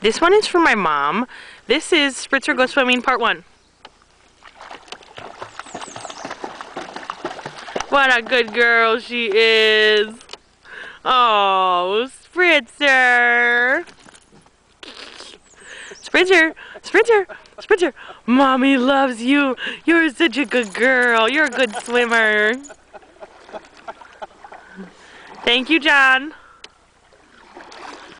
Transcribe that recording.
This one is for my mom. This is Spritzer Go Swimming Part 1. What a good girl she is. Oh, Spritzer. Spritzer, Spritzer, Spritzer. Mommy loves you. You're such a good girl. You're a good swimmer. Thank you, John.